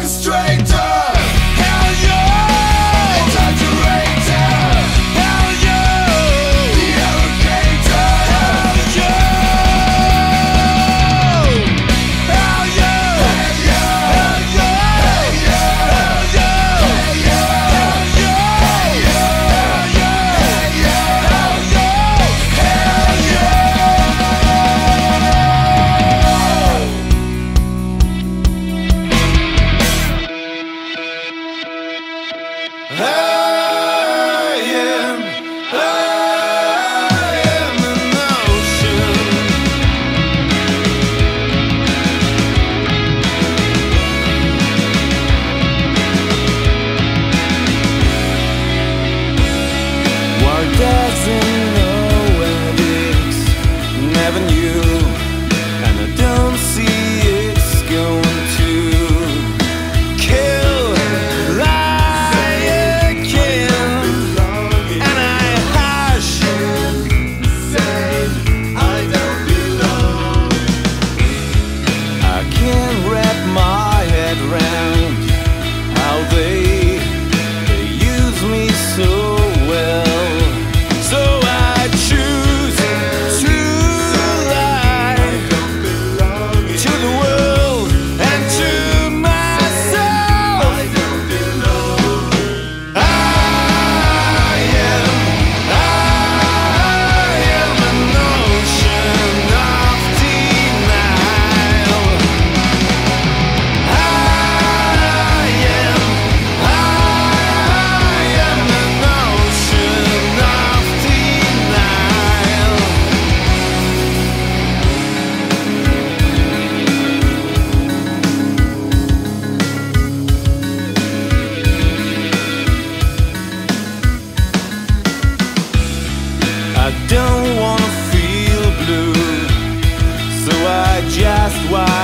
a straight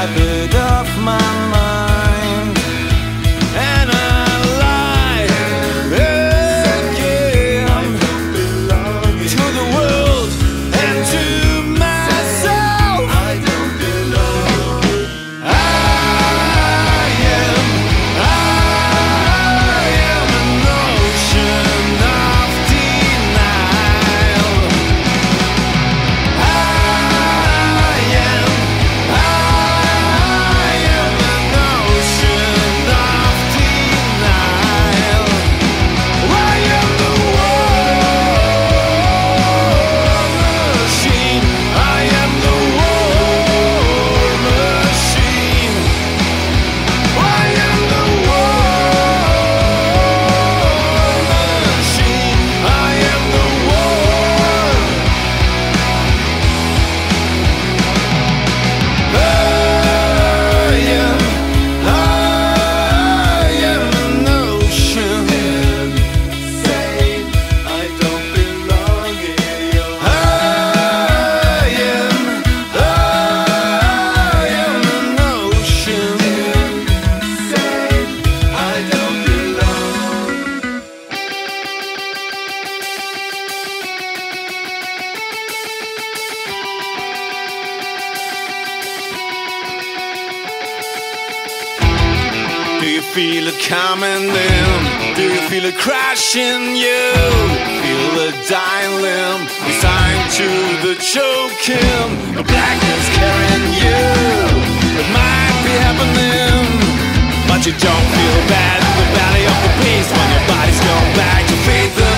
gathered off my coming in. Do you feel it crashing you? Feel a dying limb, resigned to the choking. The blackness carrying you. It might be happening, but you don't feel bad. The valley of the beast when your body's gone back to faith.